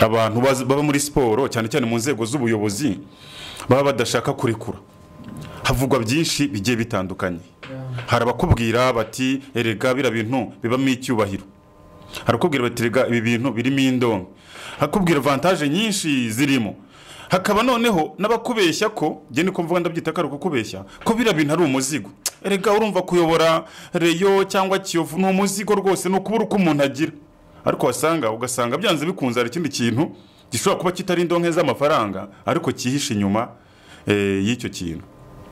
abantu baba muri siporo cyane cyane mu nzego z'ubuyobozi baba badashaka kurekura. Havugwa byinshi bigiye bitandukanye. Hari abakubwira bati erega biriya bintu bibamo icyubahiro. Harakubwira bati erega ibi bintu birimo indongo hakubwira avantaje nyinshi zirimo. Hakaba noneho n'abakubeshya ko njye niko mvuga ndabyita ko ari ukukubeshya ko biriya bintu ari umuzigo. Erega urumva kuyobora reyo cyangwa kiyovu ni umuzigo rwose ni ukubura uko umuntu agira. Ariko wasanga ugasanga byanze bikunze hari ikindi kintu gishobora kuba kitari indonke z'amafaranga ariko cyihishe inyuma eh, y'icyo kintu.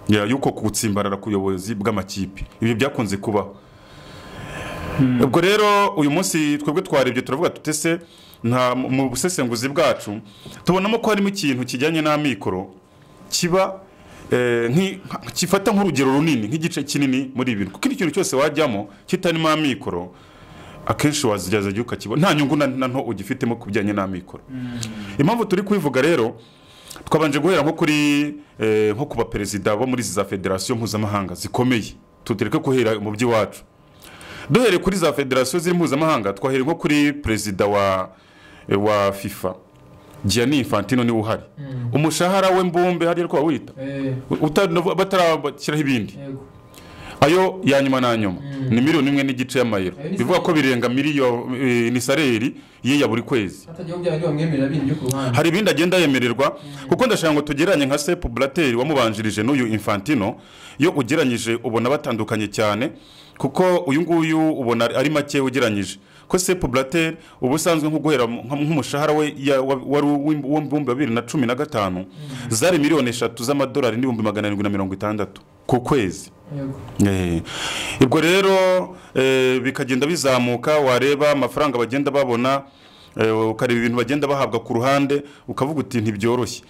Y'uko gutsimbarara ku buyobozi bw'amakipe. Ibi byakunze kubaho. Ubwo rero uyu munsi twebwe twarebye turavuga tutese nta mu busesenguzi bwacu tubonamo ko harimo ikintu kijyanye n'amikoro kiba eh, gifata nk'urugero runini nk'igice kinini muri ibi kuko ikintu cyose wajyamo kitarimo amikoro akenshi igihe ukakibona. Nta nyungu na nto ugifitemo ku bijyanye n'amikoro. Impamvu turi kubivuga rero twabanje guhera nko kuri eh, nko ku baperezida bo muri za federasiyo mpuzamahanga zikomeye. Tutereke guhera mu by'iwacu duhereye kuri za federasiyo ziri mpuzamahanga twahereye nko kuri perezida wa wa fifa Gianni Infantino ni we uhari. Umushahara we mbumbe hariya ariko wawita. Eh, batarashyiraho ibindi. Ayo ya nyuma na nyuma ni miliyoni imwe n'igice y'amayero. Ni bivuga ko birenga miliyoni ni saleri ye ya buri kwezi. Hari ibindi agenda yemererwa kuko ndashaka ngo tugeranye nka sepu burateri wamubanjirije n'uyu infantino iyo ugeranyije ubona batandukanye cyane kuko uyu nguyu ubona ari make ugeranyije ko sepu burateri uba usanzwe nko guhera mu- nk'umushahara we wari uw'ibihumbi bibiri na cumi na gatanu zari miliyoni eshatu z'amadolari n'ibihumbi magana arindwi na mirongo itandatu ku kwezi. Yego. Eh, ubwo rero eh, bikagenda bizamuka wareba amafaranga bagenda babona eh, ukareba ibintu bagenda bahabwa ku ruhande ukavuga uti ntibyoroshye.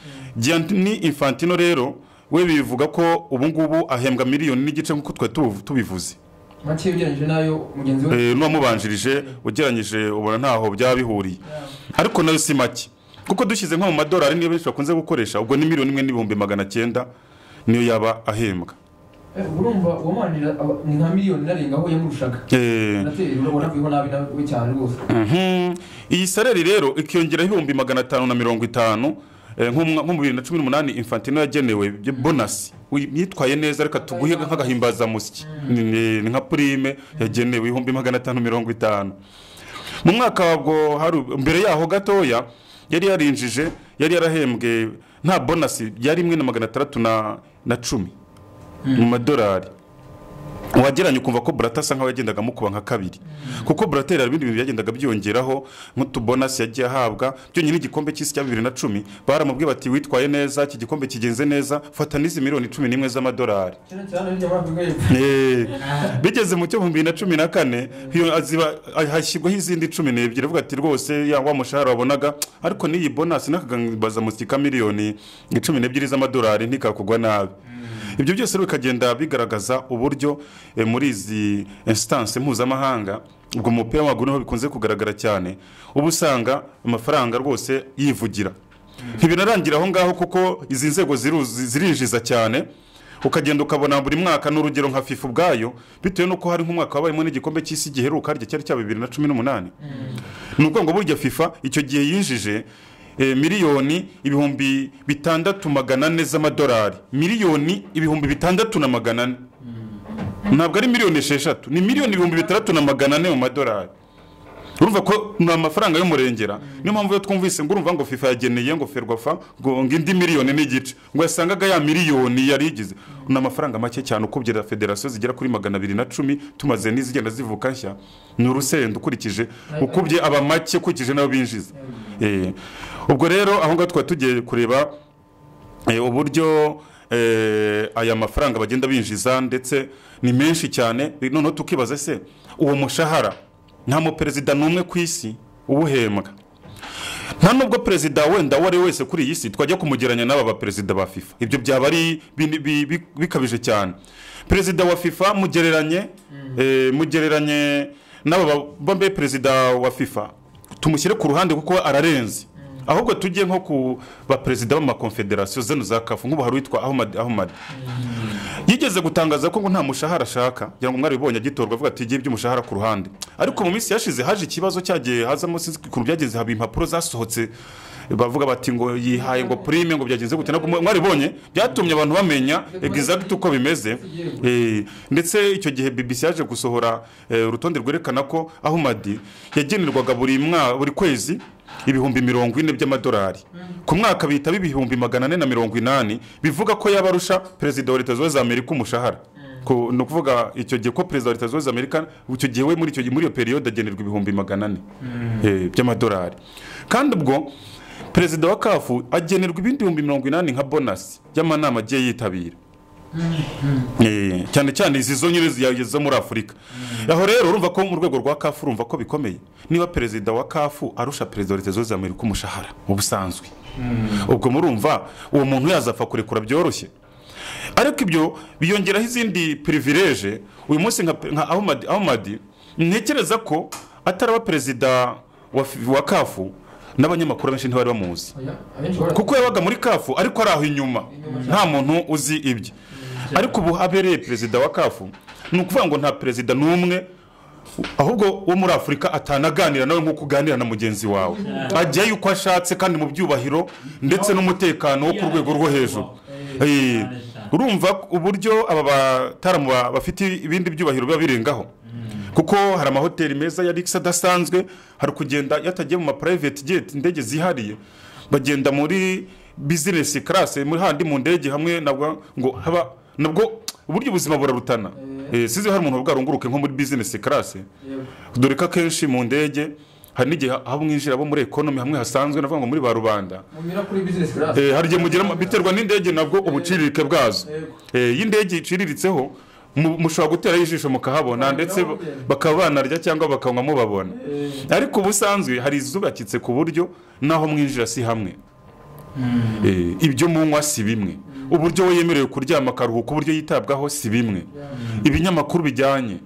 Ni infantino rero we bivuga ko ubu ngubu ahembwa miliyoni n'igice nk'uko twari tubivuze. Make ugereranyije n'ayo mugenzi we? Eh, n'uwamubanjirije ugereranyije ubona ntaho byaba bihuriye ariko na yo si make. Kuko dushyize nko mu madolari niyo benshi bakunze gukoresha ubwo ni miliyoni imwe n'ibihumbi magana cyenda niyo yaba ahembwa. Eh, urumva uwamuhanira aba- ni nka miliyoni inarengaho yamurushaga. Eh, urabona avuyeho nabi nawe cyane rwose. Mhm. iyi saleri rero ikiyongeraho ibihumbi magana atanu na mirongo itanu mu- nko bibiri na cumi n'umunani infantino yagenewe bonasi yitwaye neza reka tuguhe nk'agahimbazamusyi ni nka purime yagenewe ibihumbi magana atanu mirongo itanu. Mu mwaka wabwo mbere yaho gatoya yari yarinjije yari yarahembwe nta bonasi yari imwe na magana atandatu na cumi. Mu madolari. Wageranye ukumva ko burata asa nkaho yagendaga amukuba nka kabiri. Kuko burateri hari ibindi bintu byagendaga byiyongeraho nk'utubonasi yagiye ahabwa byonyine igikombe cy'isi cya bibiri na cumi baramubwiye bati witwaye neza iki gikombe kigenze neza fata n'izi miliyoni cumi n'imwe z'amadolari. Eh, bigeze mu cyo bibiri na cumi na kane hashyirwaho izindi cumi n'ebyiri avuga ati rwose wa mushahara wabonaga. Ariko n'iyi bonasi n'akagambaza musika miliyoni cumi n'ebyiri z'amadolari ntikakugwa nabi. Ibyo byose rero bikagenda bigaragaza uburyo eh, muri izi instance mpuzamahanga ubwo mu mupira w'amaguru ni ho bikunze kugaragara cyane uba usanga amafaranga rwose yivugira. Ntibinarangira aho ngaho kuko izi nzego zirinjiza cyane ukagenda ukabona buri mwaka n'urugero nka fifa ubwayo bitewe n'uko hari nk'umwaka wabayemo n'igikombe cy'isi giheruka cyari cya bibiri na cumi n'umunani. Ni ukuvuga ngo burya fifa icyo gihe yinjije miliyoni ibihumbi bitandatu magana ane z'amadolari. Miliyoni ibihumbi bitandatu na magana ane. Ntabwo ari miliyoni esheshatu. Ni miliyoni ibihumbi bitandatu na magana ane mu madolari. Urumva ko ni amafaranga y'umurengera. Niyo mpamvu iyo twumvise ngo urumva ngo fifa yageneye ngo ferwafa ngo indi miliyoni n'igice ngo yasangaga ya miliyoni yari igize. Ni amafaranga make cyane ukubye federasiyo zigera kuri magana abiri na cumi tumaze n'izigenda zivuka nshya. Ni urusenda ukurikije ukubye aba make ukurikije n'abo binjiza. Eh, ubwo rero aho ngaho twari tugiye kureba eh, uburyo eh, aya mafaranga bagenda binjiza ndetse ni menshi cyane. Noneho tukibaza se uwo mushahara nta muperezida n'umwe ku isi uwuhembwa. Nta nubwo perezida wenda uwo ari we wese kuri iyi si twajya kumugeranya n'aba baperezida ba fifa. Ibyo byaba ari bi- bi- bi- bikabije cyane. Perezida wa fifa mugereranye eh, mugereranye n'aba bombe perezida wa fifa. Tumushyire ku ruhande kuko ararenze. Ahubwo tujye nko ku baperezida b'amakonfederasiyo zino za kafu nk'ubu hari uwitwa ahmad ahmad. Yigeze gutangaza ko ngo nta mushahara ashaka kugira ngo mwaribonye agitorwa avuga ati igihe by'umushahara ku ruhande. Ariko mu minsi yashize haje ikibazo cyagiye hazamo sinzi ukuntu byageze haba impapuro zasohotse bavuga bati ngo yihaye ngo prime ngo byagenze gute? Nabwo mwaribonye. Byatumye abantu bamenya exact uko bimeze. Eh, ndetse icyo gihe BBC yaje gusohora eh, urutonde rwerekana ko Ahmad yagenerwaga buri kwezi ibihumbi mirongo ine by'amadolari. Ku mwaka bihita ibihumbi magana ane na mirongo inani bivuga ko yaba arusha perezida wa leta zunze ubumwe za amerika umushahara ni ukuvuga icyo gihe ko perezida wa leta zunze ubumwe za amerika icyo gihe we muri iyo periyode agenerwa ibihumbi magana ane eh, by'amadolari. Kandi ubwo perezida wa kafu agenerwa ibindi bihumbi mirongo inani nka bonasi y'amanama agiye yitabira. Eh, cyane cyane izi zo nyine zo muri afurika aho rero urumva ko mu rwego rwa kafu urumva ko bikomeye niba perezida wa kafu arusha perezida wa leta zunze amerika umushahara mu busanzwe. Ubwo murumva uwo muntu yazapfa kurekura byoroshye. Ariko ibyo biyongeraho izindi pirivireje uyu munsi nka ahmad ntekereza ko ataraba perezida wa kafu n'abanyamakuru benshi ntibari bamuzi. Kuko yabaga muri kafu ariko ari aho inyuma. Nta muntu uzi ibye. Ariko ubu abereye perezida wa kafu. Ni ukuvuga ngo nta perezida n'umwe ahubwo wo muri afurika atanaganira nawe nk'uko uganira na mugenzi wawe. Ajyayo uko ashatse kandi mu byubahiro ndetse n'umutekano wo ku rwego rwo hejuru. Urumva uburyo aba bataramu ba- bafite ibindi byubahiro biba birengaho. Kuko hari amahoteli meza ya rikisi adasanzwe hari kugenda yatagiye mu ma private jet indege zihariye. Bagenda muri business class muri handi mu ndege hamwe nabwo ngo haba nabwo uburyo ubuzima burarutana. Eh. Sizi hari umuntu bwarunguruke nko muri business class. Yego. dore ko akenshi mu ndege hari n'igihe aho mwinjira bo muri economy hamwe hasanzwe navuga ngo muri ba rubanda. Eh, hari igihe mugira biterwa n'indege nabwo ubuciririke bwazo. Eh, iyo indege iciriritseho mushobora guteraho ijisho mukahabona ndetse ba- bakaba banarya cyangwa bakanywa mubabona. Eh, ariko ubusanzwe hari izubakitse ku buryo n'aho mwinjira si hamwe. Eh, ibyo munywa si bimwe. Uburyo we yemerewe kuryama akaruhuka uburyo yitabwaho si bimwe. Ibinyamakuru bijyanye.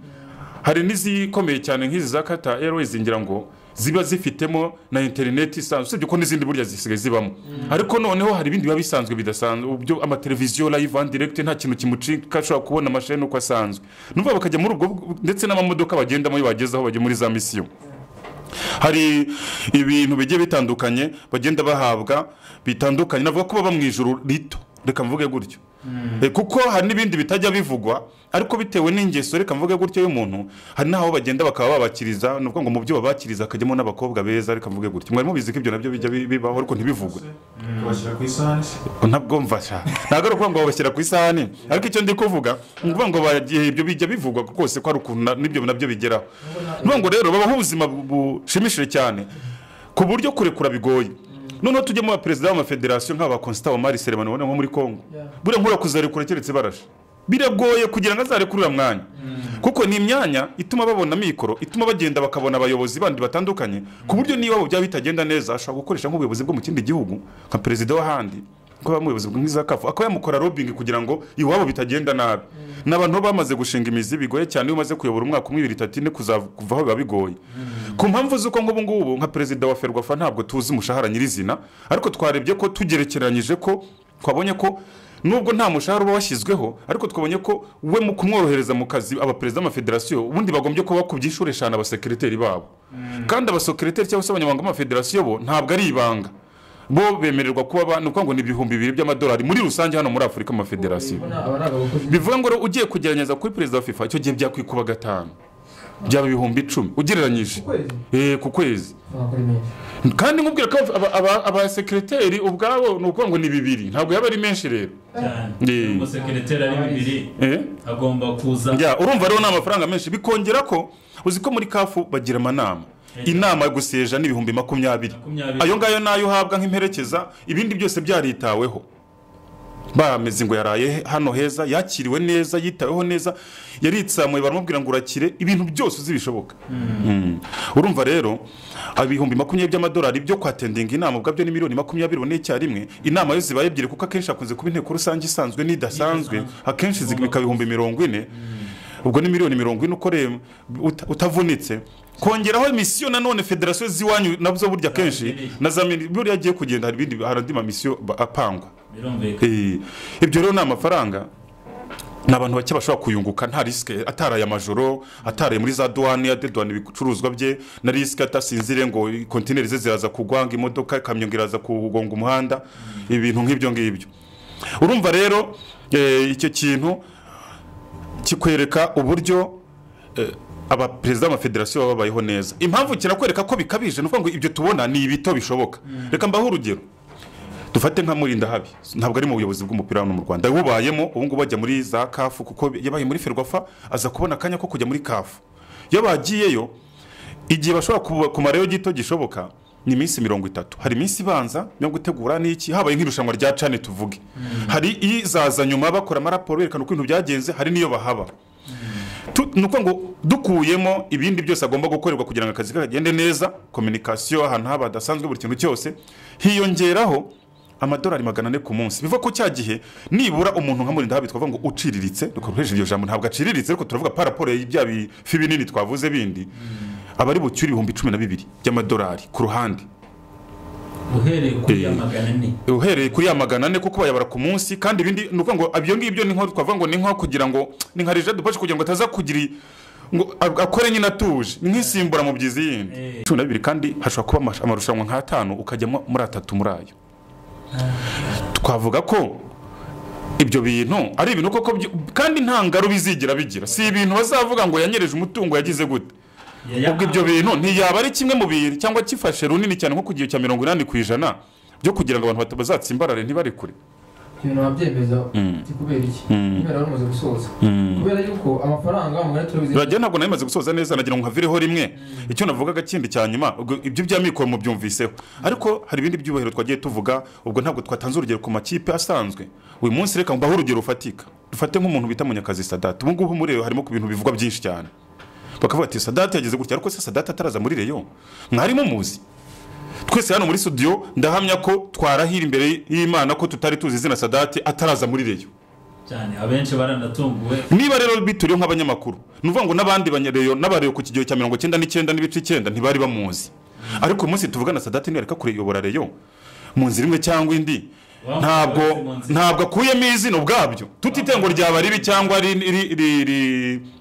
Hari n'izikomeye cyane nk'izi za kata airways ngira ngo ziba zifitemo na interineti isanzwe. Usibye ko n'izindi burya zisigaye zibamo. Ariko noneho hari ibindi biba bisanzwe bidasanzwe. Ubyo amateleviziyo live and direct nta kintu kimucika ashobora kubona amasheni uko asanzwe. Numva bakajya muri ubwo ndetse n'amamodoka bagendamo iyo bageze aho bajya muri za misiyo hari ibintu bigiye bitandukanye bagenda bahabwa bitandukanye. Navuga ko baba mu ijoro rito. Reka mvuge gutyo. Eh, kuko hari n'ibindi bitajya bivugwa ariko bitewe n'ingeso reka mvuge gutyo y'umuntu hari n'aho bagenda bakaba babakiriza ni ukuvuga ngo mu byo babakiriza hakajyamo n'abakobwa beza reka mvuge gutyo mwari mubizi ko ibyo na byo bijya bi- bibaho ariko ntibivugwe. Ntabwo mfasha. Ntabwo ari ukuvuga ngo babashyira ku isahani ariko icyo ndi kuvuga ni ukuvuga ngo bagiye ibyo bijya bivugwa rwose ko hari ukuntu n'ibyo na byo bigeraho. Ni ukuvuga ngo rero babaho ubuzima bu- bushimishije cyane ku buryo kurekura bigoye. Noneho tujye mu baperezida b'amafederasiyo nk'aba constant omar selemani ubona nko muri congo. Buriya nkura kuzarekura keretse barashe. Biragoye kugira ngo azarekure uriya mwanya. Kuko ni imyanya ituma babona mikoro ituma bagenda bakabona abayobozi bandi batandukanye. Ku buryo niba byaba bitagenda neza ashobora gukoresha nk'ubuyobozi bwo mu kindi gihugu nka perezida w'ahandi. Kuba umuyobozi nk'iza kafu akaba yamukora lobbying kugira ngo iwabo bitagenda nabi. Ni abantu baba bamaze gushinga imizi bigoye cyane iyo umaze kuyobora umwaka umwe ibiri itatu ine kuvaho biba bigoye. Ku mpamvu z'uko nk'ubu ngubu nka perezida wa ferwafa ntabwo tuzi umushahara nyirizina ariko twarebye ko tugerekeranyije ko twabonye ko nubwo nta mushahara uba washyizweho ariko twabonye ko we mu kumworohereza mu kazi abaperezida b'amafederasiyo ubundi bagombye kuba bakubye inshuro eshanu abasekereteri babo kandi abasekereteri cyangwa se abanyamabanga b'amafederasiyo bo ntabwo ari ibanga. Bo bemererwa kuba ba- ni ukuvuga ngo ni ibihumbi bibiri by'amadolari muri rusange hano muri afurika amafederasiyo bivuga ngo ugiye kugerageza kuri perezida wa fifa icyo gihe byakwikuba gatanu. Byaba ibihumbi icumi. Ugereranyije. Ku kwezi? Eh, ku kwezi. Bakora menshi kandi nkubwira ko aba- aba- abasekereteri ubwabo ni ukuvuga ngo ni bibiri. Ntabwo yaba ari menshi rero. Cyane. Eh. umusekereteri ari bibiri Eh? agomba kuza. Ya, urumva rero ni amafaranga menshi. Bikongera ko uzi ko muri kafu bagira amanama. Inama yo guseja ni ibihumbi makumyabiri. Makumyabiri. Ayo ngayo na yo uhabwa nk'imperekeza ibindi byose byaritaweho bameze ngo yaraye hano heza yakiriwe neza yitaweho neza yaritsamuye baramubwira ngo urakire ibintu byose uzi bishoboka Mm. urumva rero ibihumbi makumyabiri by'amadolari byo kwatendinga inama ubwabyo ni miliyoni makumyabiri ubone icyarimwe inama yo zibaye ebyiri kuko akenshi hakunze kuba inteko rusange isanzwe n'idasanzwe akenshi bikaba ibihumbi mirongo ine. Ubwo ni miliyoni mirongo ine ukoreye uta- utavunitse. Kongeraho emisiyo nanone federasiyo z'iwanyu na byo burya kenshi na za buriya agiye kugenda hari ibindi hari andi mamisiyo apangwa. Ibyo rero ni amafaranga. Ni abantu bake bashobora kuyunguka nta risike ataraye amajoro ataraye muri za duwane adeduwane ibicuruzwa bye. Na risike atasinzire ngo kontineri ze ziraza kugwa ngo imodoka ikamyo ngo iraza kugonga umuhanda. Ibintu nk'ibyo ngibyo. Urumva rero eh, icyo kintu kikwereka uburyo eh, abaperezida b'amafederasiyo baba babayeho neza. Impamvu kirakwereka ko bikabije ni ukuvuga ngo ibyo tubona ni ibito bishoboka. Reka mbahe urugero. Dufate nka murinda habi. Ntabwo ari mu buyobozi bw'umupira hano mu rwanda. Wubayemo ubu ngubu ajya muri za kafu kuko yabaye muri ferwafa aza kubona akanya ko kujya muri kafu iyo bagiyeyo igihe bashobora kumarayo gito gishoboka ni iminsi mirongo itatu. Hari iminsi ibanza yo gutegura n'iki? Habaye nk'irushanwa rya cane tuvuge. Hari izaza nyuma bakora amaraporo berekana uko ibintu byagenze hari n'iyo bahaba. Tu- ni ukuvuga ngo dukuyemo ibindi byose agomba gukorerwa kugira ngo akazi kagende neza kominikasiyo ahantu haba hadasanzwe buri kintu cyose hiyongeraho amadolari magana ane ku munsi. Bivuga ko cya gihe nibura umuntu nka murinda twavuga ngo uciriritse dukoresheje iryo jambo ntabwo aciriritse ariko turavuga paraporo ya bya bifi binini twavuze bindi. Aba ari bucyure ibihumbi cumi na bibiri by'amadolari ku ruhande. Uhereye kuri ya Eh. magana ane. Uhereye kuri ya magana ane kuko bayabara ku munsi kandi ibindi ni ukuvuga ngo ibyo ngibyo ni nko twavuga ngo ni nko kugira ngo ni nka rejade dupashe kugira ngo ataza kugira ngo akore nyine atuje. Nk'isimbura mu byizi yindi. Eh. cumi na bibiri kandi hashobora kuba amarushanwa nk'atanu ukajyamo muri atatu muri ayo. Twavuga ko ibyo bintu ari ibintu koko kandi nta ngaro bizigira bigira. Si ibintu bazavuga ngo yanyereje umutungo yagize gute. Ubwo ibyo bintu ntiyaba ari kimwe mu bintu cyangwa kifashe runini cyane nko ku gihe cya mirongo inani ku ijana byo kugira ngo abantu batazatsimbarare ntibari kure. Ibintu wabyemeza Mm. kubera iki? Mm. kubera wari umaze gusoza. Kubera yuko amafaranga mugari turabizi biragira ntabwo nari maze gusoza neza nagira ngo nkavireho rimwe. Icyo navugaga kindi cya nyuma ibyo bya mikoro mubyumviseho ariko hari ibindi byubahiro twagiye tuvuga ubwo ntabwo twatanze urugero ku makipe asanzwe. Uyu munsi reka mbaho urugero rufatika. Dufate nk'umuntu bita munyakazi sadate ubu ngubu muri reyo harimo ku bintu bivugwa byinshi cyane. Bakavuga ati sadate yageze gutya. Ariko se sadate ataraza muri reyo? Mwarimo muzi. Twese hano muri studio ndahamya ko twarahira imbere y'imana ko tutari tuzi izina sadate ataraza muri reyo cyane abenshi baranatunguwe. Niba rero bituriyeho nk'abanyamakuru ni ukuvuga ngo n'abandi banyareyo n'abareyo ku kigero cya mirongo icyenda n'icyenda n'ibice icyenda ntibari bamuzi. Ariko uyu munsi tuvugana sadate ntiyareka kureyobora reyo mu nzira imwe cyangwa indi ntabwo ntabwo akuyemo izina ubwabyo. Tutite ngo ryaba ribi cyangwa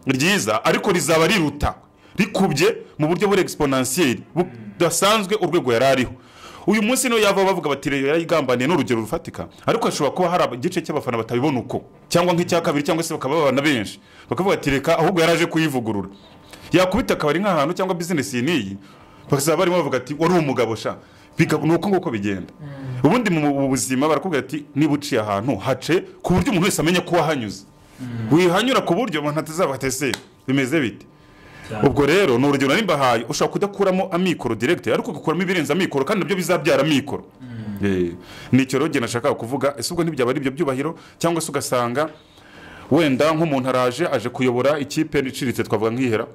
ryiza ariko rizaba riruta. Rikubye mu buryo buri exponentiel budasanzwe urwego yari ariho. Uyu munsi niyo yava bavuga bati reyo yarayigambaniye n'urugero rufatika. Ariko hashobora kuba hari igice cy'abafana batabibona uko. Cyangwa nk'icya kabiri cyangwa se bakaba babana benshi. Bakavuga ati reka ahubwo yari aje kuyivugurura. Yakubita akabari nk'ahantu cyangwa bizinesi iyi? N'iyi bakazaba barimo bavuga ati wari umugabo sha. Ni uko nguko bigenda. Ubundi mu buzima barakubwira ati niba uciye ahantu hace ku buryo umuntu wese amenya ko wahanyuze. Wihanyura ku buryo umuntu atazaba atese bimeze bite. Ubwo rero ni urugero nari mbahaye ushobora kudakuramo amikoro direkite ariko ugakuramo ibirenze amikoro kandi na byo bizabyara amikoro. Eh, ni icyo rero nashakaga kuvuga ese ubwo ntibyaba ari ibyo byubahiro? Cyangwa se ugasanga wenda nk'umuntu araje aje kuyobora ikipe iciriritse twavuga nk'ihera?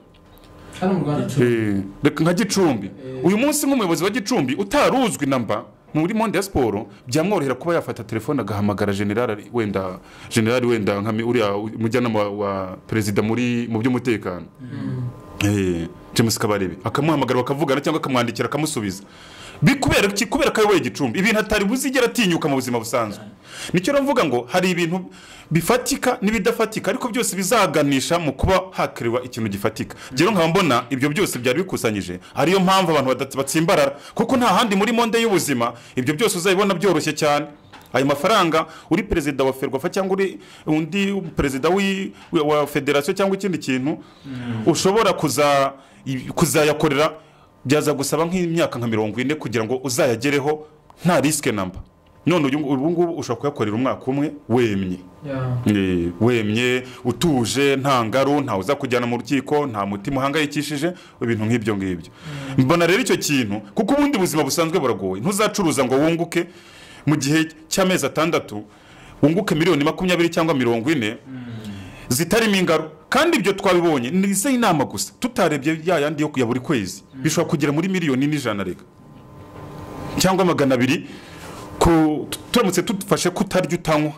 Eh, nka gicumbi. Uyu munsi nk'umuyobozi wa gicumbi utaruzwi namba muri monde ya siporo byamworohera kuba yafata telefone agahamagara generali wenda generali wenda uriya mujyanama wa, perezida muri mu by'umutekano. Eh, james kabarebe. Akamuhamagara bakavugana cyangwa akamwandikira akamusubiza. Bikubera ki? Kubera ko ayoboye gicumbi ibintu atari buzigera atinyuka mu buzima busanzwe. Nicyo ravuga ngo hari ibintu bifatika n'ibidafatika ariko byose bizaganisha mu kuba hakiriwa ikintu gifatika. Rero nkaba mbona ibyo byose byari bikusanyije. Ariyo mpamvu abantu batsimbarara kuko nta handi muri monde y'ubuzima ibyo byose uzabibona byoroshye cyane. Ayo mafaranga uri perezida wa ferwafa cyangwa uri undi perezida wa federasiyo cyangwa ikindi kintu ushobora kuza kuzayakorera byaza gusaba nk'imyaka nka mirongo ine kugira ngo uzayagereho nta risike namba none ubu ngubu ushobora kuyakorera umwaka umwe wemye. Wemye utuje nta ngaro ntawe uza kujyana mu rukiko nta mutima uhangayikishije ibintu nk'ibyo ngibyo. Mbona rero icyo kintu kuko ubundi buzima busanzwe buragoye. Ntuzacuruza ngo wunguke mu gihe cy'amezi atandatu wunguke miliyoni makumyabiri cyangwa mirongo ine zitarimo ingaro. Kandi ibyo twabibonye ni ize inama gusa. Tutarebye ya yandi yo ya buri kwezi. Bishobora kugera muri miliyoni n'ijana reka. Cyangwa magana abiri turamutse tudufashe kutarya utanywa.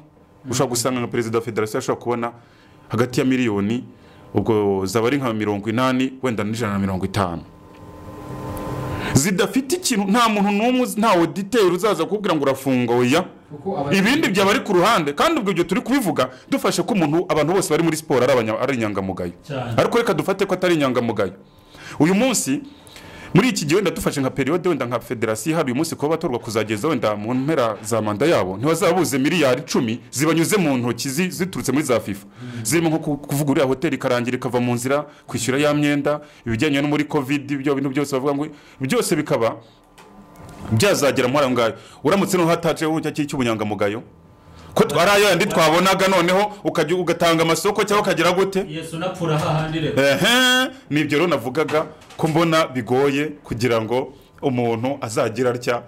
Ushobora gusanga nka perezida wa federasiyo ashobora kubona hagati ya miliyoni ubwo zaba ari nka mirongo inani wenda n'ijana na mirongo itanu. Zidafite ikintu nta muntu n'umwe uzi- nta oditeri uzaza kukubwira ngo urafunga aba- ibindi byaba ari ku ruhande kandi ubwo ibyo turi kubivuga dufashe ko umuntu abantu bose bari muri siporo ari inyangamugayo. Ariko reka dufate ko atari inyangamugayo. Uyu munsi muri iki gihe wenda dufashe nka periyode wenda nka federasiyo uyu munsi kuba batorwa kuzageza wenda mu mpera za manda yabo ntibazabuze miliyari icumi zibanyuze mu ntoki zi- ziturutse muri za fifa. Zirimo nko ku- kuvuga uriya hoteli ikarangira ikava mu nzira kwishyura ya myenda ibijyanye no muri covid ibyo bintu byose bavuga ngo byose bikaba byazagera muri ayo ngayo. Uramutse noneho hatajeho cy'ubunyangamugayo ko ari ayo yandi twabonaga noneho ukajya ugatanga amasoko cyangwa ukagira gute? Ni ibyo rero. Navugaga ko mbona bigoye kugira ngo umuntu azagira atya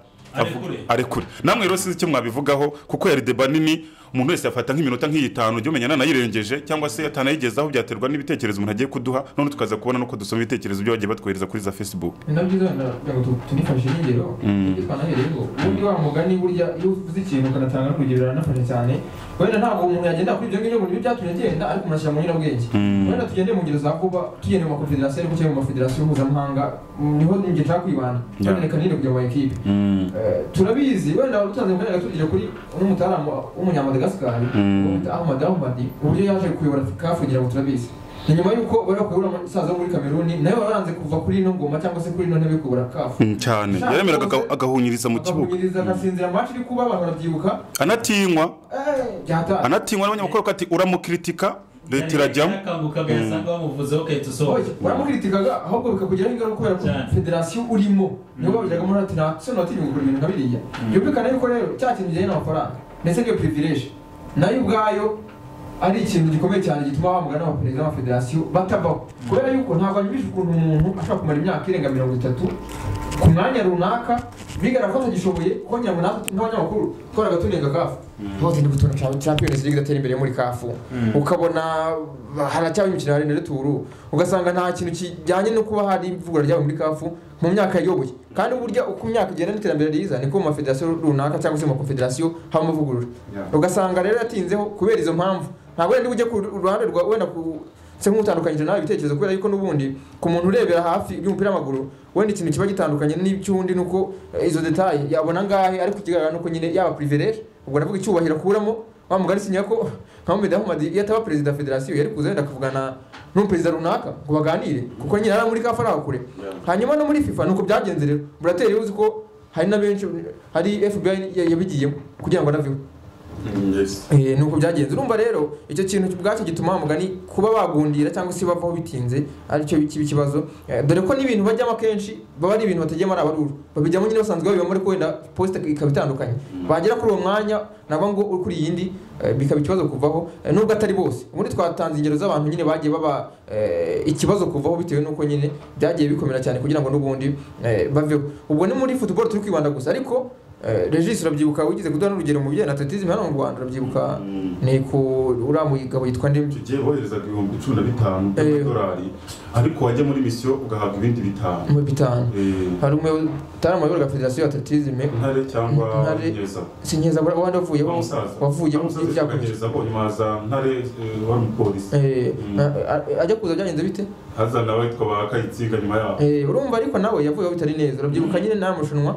arekure. namwe rero sinzi icyo mwabivugaho kuko yari deba nini umuntu wese yafata nk'iminota nk'iyitanu ujya umenya nanayirengeje cyangwa se atanayigezaho byaterwa n'ibitekerezo umuntu agiye kuduha none tukaza kubona nuko dusoma ibitekerezo byo bagiye batwohereza kuri za facebook. Ni na byiza kugira ngo tu- tunifashe n'ingero ibyo twanahereye ngo ubundi wa mugani burya iyo uvuze ikintu ukanatanga n'urugero biranafasha cyane. Wenda ntabwo umuntu yagenda kuri ibyo ngibyo ngo ni byo byatumye agenda ariko umuntu mu nyurabwenge wenda tugende mu ngero za vuba tugende mu makonfederasiyo ariko cyangwa mu mafederasiyo mpuzamahanga mm, ni ho njye nshaka kwibanda reka ninde kujya mu ma ekipe Eh, turabizi wenda utanze mu kanya gato kuri n'umutaramu w'umunyamadagascar Mm. uwo bita ahmad ahmad uburyo yaje kuyobora kafu kugira ngo turabizi ni nyuma y'uko bari kuyobora umusaza wo muri kameruni nawe waranze kuva kuri ino ngoma cyangwa se kuri ino ntebe yo kuyobora kafu Mm, cyane. Yaremeraga aga- agahunyiriza mu kibuga. agahunyiriza agasinzira amaci iri kuba abantu barabyibuka. Anatinywa eh, anatinywa n'abanyamakuru ko ati uramukritika leta irajyamo. yakangukaga yasanga bamuvuzeho ugahita usohoka baramukritikaga ahubwo bikakugiraho ingaruka kubera ko federasiyo urimo. Nibo babijyagamo ati nta soni watinya gukora ibintu nka biriya byumvikana yuko rero cya kintu kijyanye n'amafaranga. Ndetse n'iyo privilege nayo ubwayo ari ikintu gikomeye cyane gituma bahabwa n'abaperezida b'amafederasiyo batavaho. Kubera yuko ntabwo anyumvise ukuntu umuntu ashobora kumara imyaka irenga mirongo itatu ku mwanya runaka bigaragara ko atagishoboye kongera ngo natwe nk'abanyamakuru twaraga tunenga kafu. Hose ndi gutuna champions league idatera imbere muri kafu. Ukabona haracyaba imikino ya rene turu ugasanga nta kintu kijyanye no kuba hari ivugurura ryabo muri kafu mu myaka yayoboye. Kandi burya uko imyaka igenda n'iterambere riza niko mu mafederasiyo runaka cyangwa se mu makonfederasiyo haba amavugurura ugasanga rero yatinzeho kubera izo mpamvu. Ntabwo wenda ujya ku ruhande rwa wenda ku se nk'utandukanyije nawe ibitekerezo kubera yuko n'ubundi ku muntu urebera hafi y'umupira w'amaguru wenda ikintu kiba gitandukanye n'icy'undi ni uko eh, izo detaye yabona ngahe ariko ikigaragara ni uko nyine yaba privilege ubwo ndavuga icyubahiro akuramo wa mugari sinya ko nka Mohamed Ahmad iyo ataba perezida federasiyo yari kuza wenda akavugana n'umuperezida runaka ngo baganire kuko nyine ari muri kafa kure. Hanyuma no muri FIFA nuko byagenze rero burateri uzi ko hari na benshi hari FBI yabigiyemo kugira ngo anaveho Eh, nuko byagenze. Urumva rero icyo kintu ubwacyo gituma mugani kuba bagundira cyangwa se bavaho bitinze ari cyo kiba ikibazo Eh, dore ko n'ibintu bajyamo akenshi baba ari ibintu bategeyemo ari abaruru babijyamo nyine basanzwe babibamo ariko wenda posite ikaba itandukanye. Bagera kuri uwo mwanya nabo ngo uri kuri iyindi eh, bikaba ikibazo kuvaho. Eh, nubwo atari bose. Ubundi twatanze ingero z'abantu nyine bagiye baba eh, ikibazo kuvaho bitewe n'uko nyine byagiye bikomera cyane kugira ngo n'ubundi eh, baveho. Ubwo ni muri football turi kwibanda gusa. Ariko Eh, Regis urabyibuka wigize kuduha n'urugero mu bijyanye na atletism hano mu Rwanda. Urabyibuka ni ku uriya mugabo yitwa nde tugiye boherezaga ibihumbi cumi na bitanu Eh. by'amadolari ariko wajya muri misiyo ugahabwa ibindi bitanu. Mu bitanu. Eh, hari umutarama wayoboraga federasiyo ya atletism ntare cyangwa Ntare. nkeza sinkeza wandi wavuyeho wa musaza. wavuyeho Wa musaza byakomeje akageza ko nyuma haza ntare eh, wari umupolisi. Eh, Mm. ajya kuza byagenze bite? Haza nawe witwa ba kayitsinga nyuma yaho. Eh, urumva ariko nawe yavuyeho bitari neza. Urabyibuka nyine nta mushinwa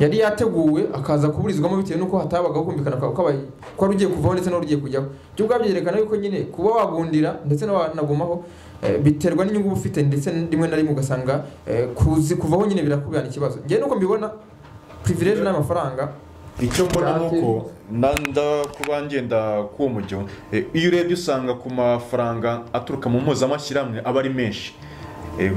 yari yateguwe akaza kuburizwamo bitewe n'uko hatabagaho kumvikana ko wari ugiye kuvaho ndetse n'uwari ugiye kujyaho. Byo ubwabyo byerekana yuko nyine kuba wagundira ndetse n'abanagumaho eh, biterwa n'inyungu uba ufite ndetse rimwe na rimwe ugasanga eh, kuzi kuvaho nyine birakubirana ikibazo. Njyewe nuko mbibona privilege n'amafaranga. Icyo mbona ni uko nanda kuba ngenda k'uwo mujyo eh, iyo urebye usanga ku mafaranga aturuka mu mpuzamashyirahamwe aba ari menshi.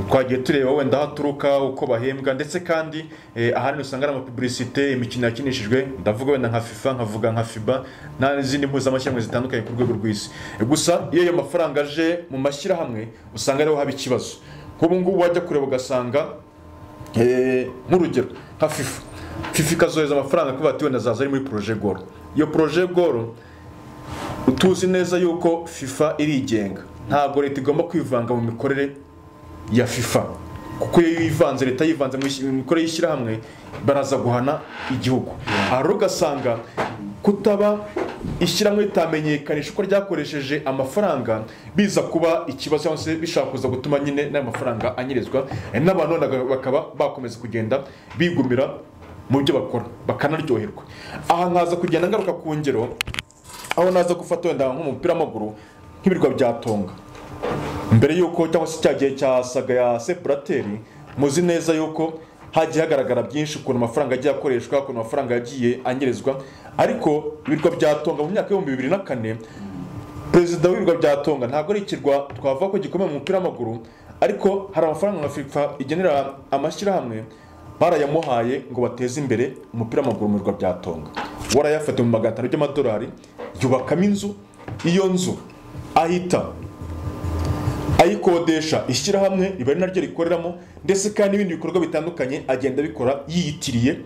Twagiye tureba wenda aho aturuka uko bahembwa ndetse kandi eh, ahanini usanga ari amapubulisite imikino yakinishijwe. Ndavuga wenda nka fifa nkavuga nka fiba n'izindi mpuzamashyirahamwe zitandukanye ku rwego rw'isi. Eh, gusa iyo ayo mafaranga aje mu mashyirahamwe usanga ariho haba ikibazo. Nk'ubu ngubu wajya kureba ugasanga eh, nk'urugero nka fifa. Fifa ikazohereza amafaranga kuba bati wenda zaza ari muri projet goro iyo projet goro tuzi neza yuko fifa irigenga. Ntabwo leta igomba kwivanga mu mikorere ya fifa kuko iyo yivanze leta yivanze mu mikorere y'ishyirahamwe baraza guhana igihugu. Aha rero ugasanga kutaba ishyirahamwe ritamenyekanisha uko ryakoresheje amafaranga biza kuba ikibazo cyangwa se bishobora kuza gutuma nyine n'ayo mafaranga anyerezwa n'abantu bakaba bakomeza kugenda bigumira mu byo bakora bakanaryoherwa. Aha nkaza kugenda ngaruka ku ngero aho naza gufata wenda nk'umupira w'amaguru nk'ibirwa bya tonga. Mbere y'uko cyangwa se cya gihe cya saga ya sepurateri muzi neza y'uko hagiye hagaragara byinshi ukuntu amafaranga agiye akoreshwa ukuntu amafaranga yagiye anyerezwa. Ariko ibirwa bya tonga mu myaka y'ibihumbi bibiri na kane perezida w'ibirwa bya ntabwo ari ikirwa twavuga ko gikomeye mu mupira w'amaguru ariko hari amafaranga nka fifa igenera amashyirahamwe barayamuhaye ngo bateze imbere umupira w'amaguru mu birwa bya tonga. Warayafata mu magana atanu by'amadolari yubakamo inzu. Iyo nzu ahita ayikodesha. Ishyirahamwe riba ari naryo rikoreramo ndetse kandi n'ibindi bikorwa bitandukanye agenda abikora yiyitiriye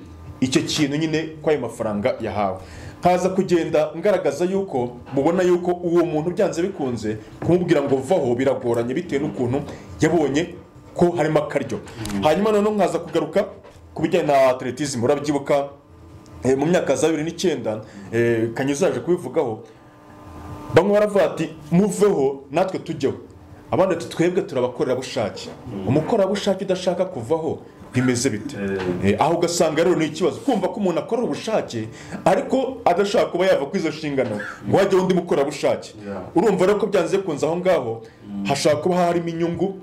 icyo kintu nyine ko ayo mafaranga yahawe. Nkaza kugenda ngaragaza yuko mubona yuko uwo muntu byanze bikunze kumubwira ngo vaho biragoranye bitewe n'ukuntu yabonye ko harimo akaryo. Hanyuma noneho nkaza kugaruka ku bijyanye na atletism urabyibuka eh, mu myaka za bibiri n'icyenda eh, kanyuza yaje kubivugaho. Bamwe baravuga ati muveho natwe tujyeho. Abandi ati twebwe turabakorerabushake umukorerabushake udashaka kuvaho bimeze bite? Eh, aho ugasanga rero ni ikibazo. Kumva ko umuntu akorera ubushake ariko adashaka kuba yava kuri izo nshingano ngo hajye undi mukorerabushake urumva rero ko byanze bikunze aho ngaho hashobora kuba harimo inyungu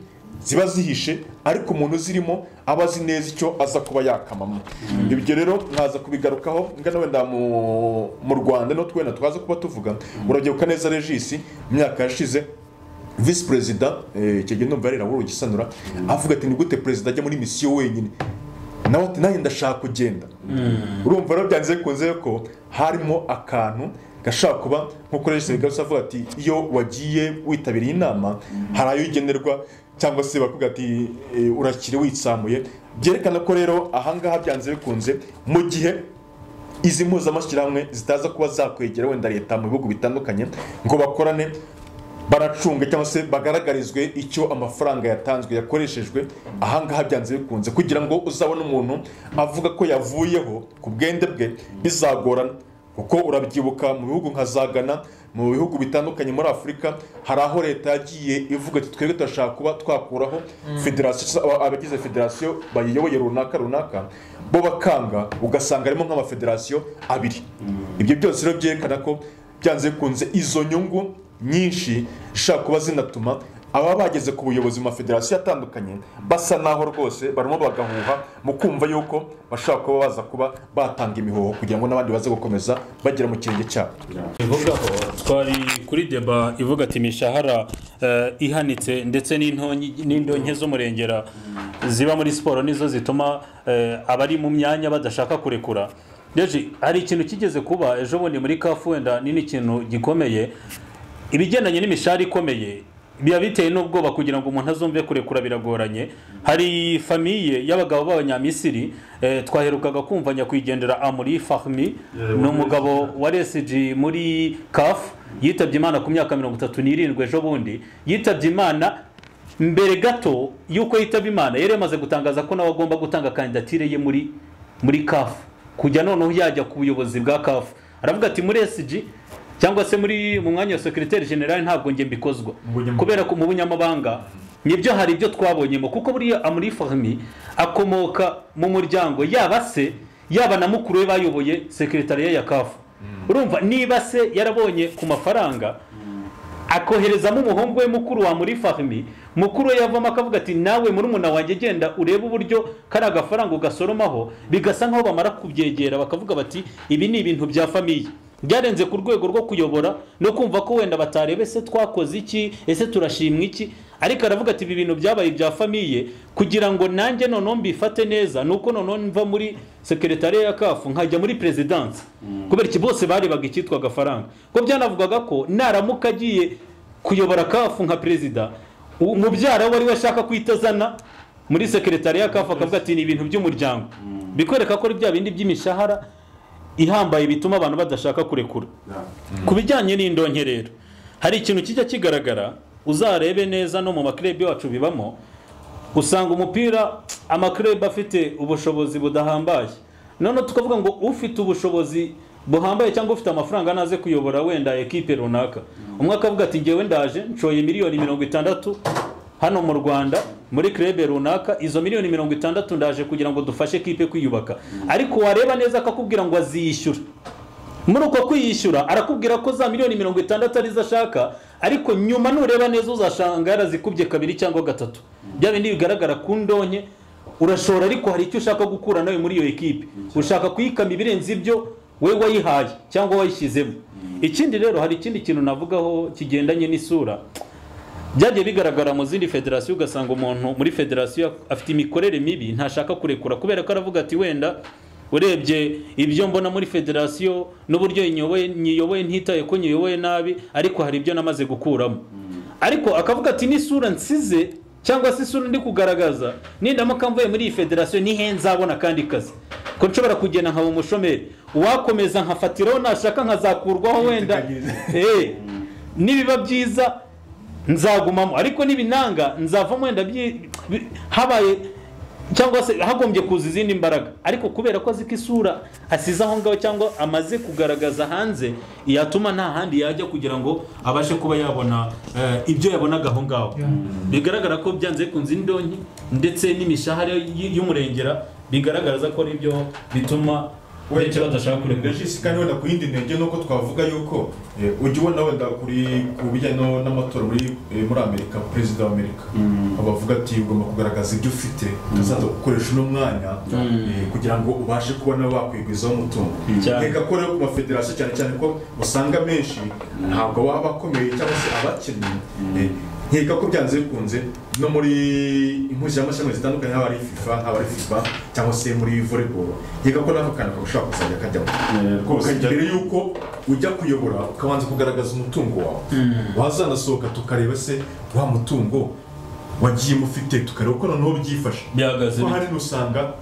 ziba zihishe ariko umuntu uzirimo aba azi neza icyo aza kuba yakamamo. Ibyo rero nkaza kubigarukaho ngana wenda mu, mu rwanda no twenda twaza kuba tuvuga. Urabyibuka neza regisi mu myaka yashize. Visi perezida eh, icyo gihe ndumva yarera wuri gisanura avuga ati ni gute perezida ajya muri misiyo wenyine? Nawe ati nanjye ndashaka kugenda. Urumva rero byanze bikunze ko harimo akantu gashobora kuba nk'uko regisi bigarutse avuga ati iyo wagiye witabiriye inama hari ayo ugenerwa cyangwa se bakubwira ati eh, urakire witsamuye. Byerekana ko rero ahangaha byanze bikunze mu gihe izi mpuzamashyirahamwe zitaza kuba zakwegera wenda leta mu bihugu bitandukanye ngo bakorane baracunga cyangwa se bagaragarizwe icyo amafaranga yatanzwe yakoreshejwe. Ahangaha byanze bikunze. Kugira ngo uzabone umuntu avuga ko yavuyeho ku bwende bwe bizagorana. Kuko urabyibuka mu bihugu nka za Ghana mu bihugu bitandukanye muri afurika hari aho leta yagiye ivuga ati twebwe turashaka kuba twakuraho federasiyo. Abagize federasiyo bayiyoboye runaka runaka bo bakanga ugasanga harimo nk'amafederasiyo abiri. Ibyo byose rero byerekana ko byanze bikunze. Izo nyungu nyinshi zishobora kuba zinatuma ababa bageze ku buyobozi mu mafederasiyo atandukanye basa naho rwose barimo bagahuha mu kumva yuko bashobora kuba baza kuba batanga imihoho kugira ngo n'abandi baze gukomeza bagera mu kirenge cyabo. Ivugaho twari kuri deba ivuga ati imishahara eh, ihanitse ndetse n'indonke z'umurengera ziba muri siporo nizo zituma eh, abari mu myanya badashaka kurekura. Hari ikintu kigeze kuba? Ejo bundi muri kafu wenda ni n'ikintu gikomeye. Ibigendanye n'imishahara ikomeye biba biteye n'ubwoba kugira ngo umuntu azumve kurekura biragoranye. Hari famiye y'abagabo b'abanyamisiri eh, twaherukaga kumva nyakwigendera amuri fahmi ni umugabo wa resiji muri kafu yitabye imana ku myaka mirongo itatu n'irindwi ejo bundi. Yitabye imana mbere gato y'uko yitaba imana yari yamaze gutangaza ko nawe agomba gutanga kandidatire ye muri muri kafu kujya noneho yajya ku buyobozi bwa kafu aravuga ati muri esiji cyangwa se muri mu mwanya wa sekiriteri generale ntabwo njye mbikozwa. Kubera ko mu bunyamabanga ni byo hari ibyo twabonyemo kuko buriya amuri fahmi akomoka mu muryango yaba se yaba na mukuru we bayoboye sekiritariya ya kafu urumva niba se yarabonye ku mafaranga akoherezamo umuhungu we mukuru wa muri fahmi mukuru we yavamo akavuga ati nawe murumuna wanjye genda urebe uburyo kari agafaranga ugasoromaho bigasa nkaho bamara kubyegera bakavuga bati ibi ni ibintu bya famiye byarenze ku rwego rwo kuyobora no kumva ko wenda batareba ese twakoze iki? Ese turashimwa iki? Ariko aravuga ati ibi bintu byabaye ibya famiye kugira ngo nanjye noneho mbifate neza nuko noneho mva muri sekeretariya ya kafu nkajya muri perezidansi kubera iki? Bose barebaga icyitwa agafaranga ko byanavugaga ko naramuka agiye kuyobora kafu nka perezida umubyara we ari we ashaka kwita azana muri sekeretariya ya kafu akavuga ati ni ibintu by'umuryango. Bikwereka ko ari bya bindi by'imishahara ihambaye bituma abantu badashaka kurekura. Ku bijyanye n'indonke rero hari ikintu kijya kigaragara uzarebe neza no mu makirebi wacu bibamo usanga umupira amakirebi afite ubushobozi budahambaye. Noneho tukavuga ngo ufite ubushobozi buhambaye cyangwa ufite amafaranga naze kuyobora wenda ekipe runaka. Umwe akavuga ati ngewe ndaje nshoye miliyoni mirongo itandatu hano mu rwanda muri krebe runaka izo miliyoni mirongo itandatu ndaje kugira ngo dufashe kipe kwiyubaka. Ariko wareba neza akakubwira ngo aziyishyura. Muri uko kwiyishyura arakubwira ko za miliyoni mirongo itandatu ari zo ashaka ariko nyuma nureba neza uzasanga yarazikubye kabiri cyangwa gatatu. Bya bindi bigaragara ku ndonke urashora ariko hari icyo ushaka gukura nawe muri iyo ekipe ushaka kuyikama ibirenze ibyo we wayihaye cyangwa wayishyizemo. Ikindi rero hari ikindi kintu navugaho kigendanye n'isura. Byagiye bigaragara mu zindi federasiyo ugasanga umuntu muri federasiyo afite imikorere mibi ntashaka kurekura. Kubera ko aravuga ati wenda urebye ibyo mbona muri federasiyo n'uburyo nyiyoboye nyiyoboye ntitaye ko nyiyoboye nabi ariko hari ibyo namaze gukuramo. Ariko akavuga ati n'isura nsize cyangwa se isura ndi kugaragaza nindamuka mvuye muri iyi federasiyo nihe nzabona akandi kazi. Ko nshobora kugenda nkaba umushomeri. Uwakomeza nkafatiraho nashaka nkazakurwaho wenda. Eh, nibiba byiza nzagumamo. Ariko nibinanga nzavamo wenda habaye cyangwa se hagombye kuza izindi mbaraga. Ariko kubera ko azi ko isura asize aho ngaho cyangwa amaze kugaragaza hanze yatuma nta handi yajya kugira ngo abashe kuba yabona eh, ibyo yabonaga aho ngaho. Bigaragara ko byanze kunze indonke ndetse n'imishahara y'umurengera bigaragaza ko ari byo bituma benshi badashaka kurekura regisi kandi wenda ku yindi ntege nuko twavuga yuko eh, ujya ubona wenda kuri ku bijyanye n'amatora muri eh, muri amerika perezida wa amerika. Bavuga ati ugomba kugaragaza ibyo ufite ukazaza gukoresha uno mwanya eh, kugira ngo ubashe kubona wakwigwizaho umutungo. Nkeka ko rero ku mafederasiyo cyane cyane ko usanga menshi ntabwo baba bakomeye cyangwa se abakinnyi eh, nkeka ko byanze bikunze no muri impuzamashyamba zitandukanye haba ari fifa haba ari fifa cyangwa se muri volleyball. Nkeka ko n'ako kantu gashobora kuzajya kajyamo rwose. Mbere y'uko ujya kuyobora ukabanza kugaragaza umutungo wawe. Wazanasohoka tukareba se wa mutungo wagiyemo ufite tukareba ko noneho byifashe. Bihagaze ko hari n'usanga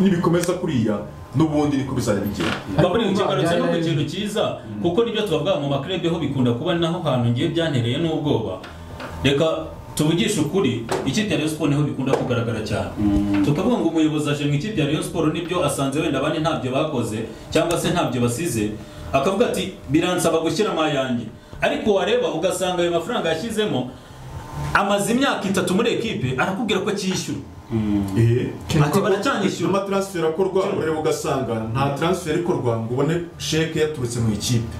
nibikomeza kuriya n'ubundi niko bizajya bigenda. Baburi ikigarutse no ku kintu cyiza kuko ni byo tubavuga mu makrebe ho bikunda kuba naho hantu ngiye byantereye n'ubwoba. Reka tuvugishe ukuri ikipe ya Rayon Sport ni ho bikunda kugaragara cyane. Tukavuga ngo umuyobozi aje mu ikipe ya Rayon Sport ni byo asanze wenda abandi ntabyo bakoze cyangwa se ntabyo basize akavuga ati biransaba gushyiramo ayanjye ariko wareba ugasanga ayo mafaranga yashyizemo amaze imyaka itatu muri ekipe arakubwira ko akishyura ati baracyanyishyura. Amatransferi akorwa ureba ugasanga nta transfer ikorwa ngo ubone sheke yaturutse mu ikipe.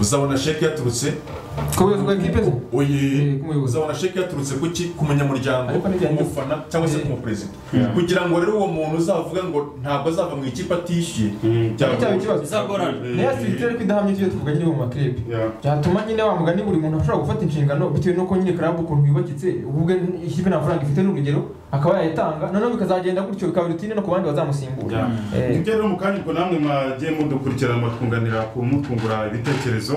Uzabona sheke yaturutse oye Eh, uzabona sheke yaturutse ku ki ku munyamuryango ku mufana cyangwa se ku muperezida kugira ngo rero uwo muntu uzavuga ngo ntabwo azava mu ikipe atishyuye cyaba byaba ikibazo bizagorana. Niyo sirikire ariko idahamye tujye tuvuga nyine mu makirebe Yeah. byatuma nyine wa mugani buri muntu ashobora gufata inshingano bitewe n'uko nyine karabu ukuntu yubakitse ubwe ikipe nta mafaranga ifite n'urugero akaba yayitanga noneho bikazagenda gutyo bikaba rutine no ku bandi bazamusimbura. Eh, rero mu kanya ubwo namwe mwagiye mudukurikirana mutwunganira ku mutwungura ibitekerezo.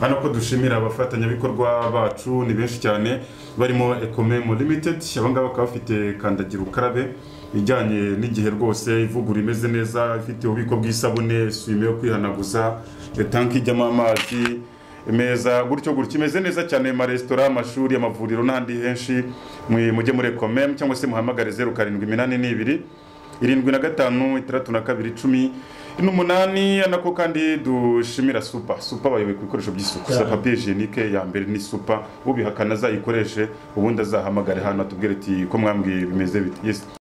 Hano ko dushimira abafatanyabikorwa bacu ni benshi cyane barimo ekomemo limited. Aba ngaba bakaba bafite kandagira ukarabe ijyanye n'igihe rwose ivugura imeze neza ifite ububiko bw'isabune swime yo kwihanaguza tanki ijyamo amazi meza gutyo gutyo. Imeze neza cyane mu maresitora amashuri amavuriro n'ahandi henshi mujye muri ekomemu cyangwa se muhamagare zeru karindwi iminani n'ibiri irindwi na gatanu itandatu na kabiri icumi. N'umunani nako kandi dushimira supa supa bayoboye ku bikoresho by'isuku. Sa papiye jenike ya mbere ni supa ubihakana azayikoreshe ubundi azahamagare hano atubwire ati ko mwambwiye bimeze yes.